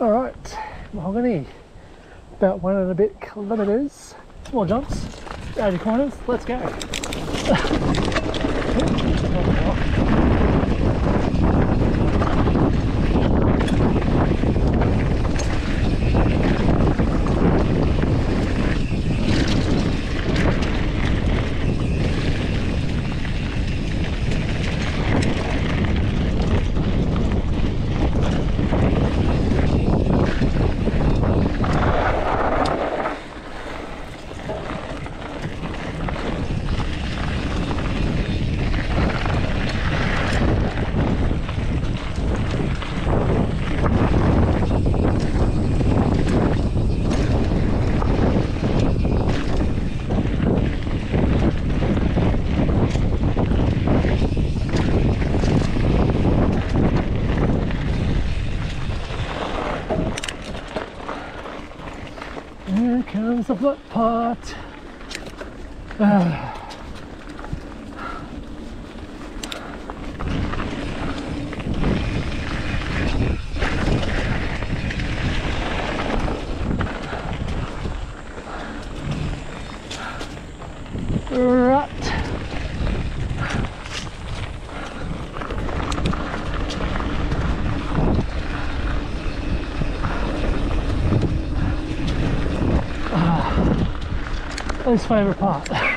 All right, mahogany, about one and a bit kilometres. Small jumps, 80 corners, let's go. Here comes the foot pot. Ah. Right. His favourite part. Uh,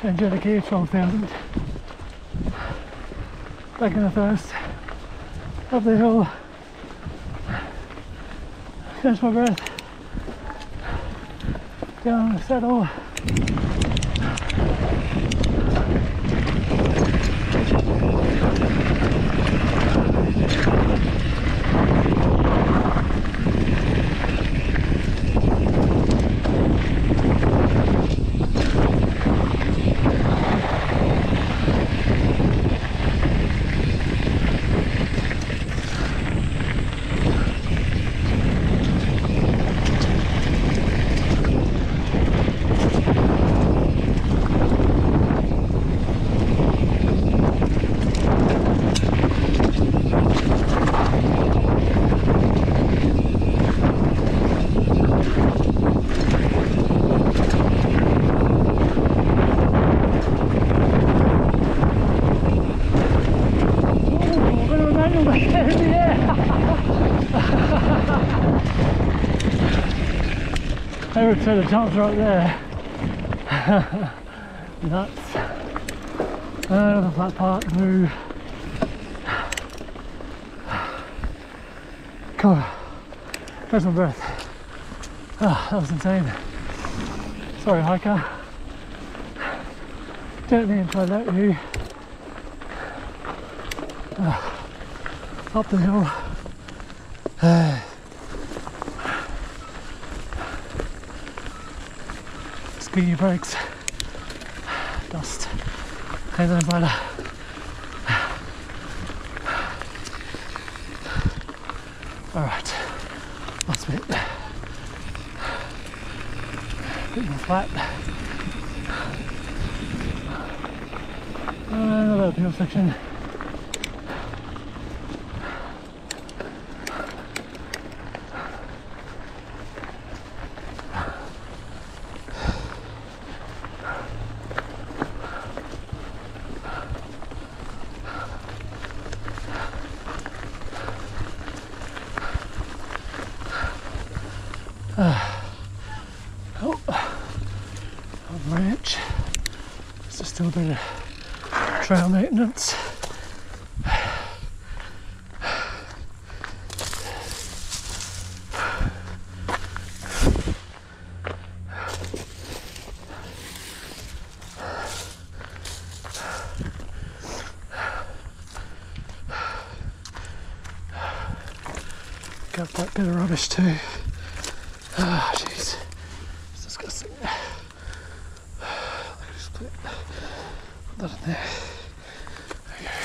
Change out of gear 12,000. Back in the first. Up the hill. Catch my breath. Down the saddle. Ooh, bit of a manual back there in the air. Favorite set of jumps right there. Nuts. Another flat part, move. Come on. There's my breath. Ah, that was insane. Sorry, hiker. Don't mean to let you. up the hill. Squeaky brakes, dust, and then umbrella. All right, last bit. Bit more flat. And another uphill section. Oh, ranch. So still a bit of trail maintenance. Got that bit of rubbish too. Ah, jeez. Put that in there. There.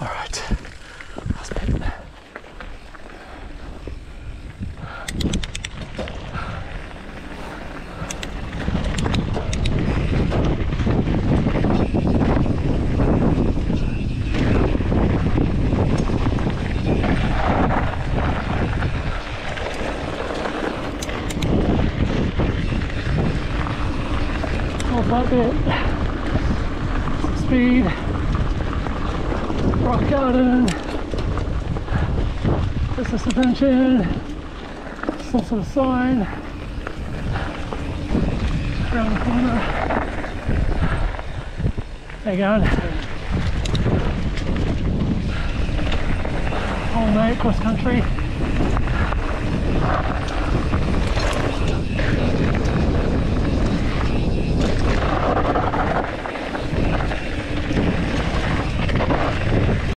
Alright. Last bit. Flat bit. Speed. Rock garden. Business suspension. Some sort of sign. Around the corner. There you go. All night cross country.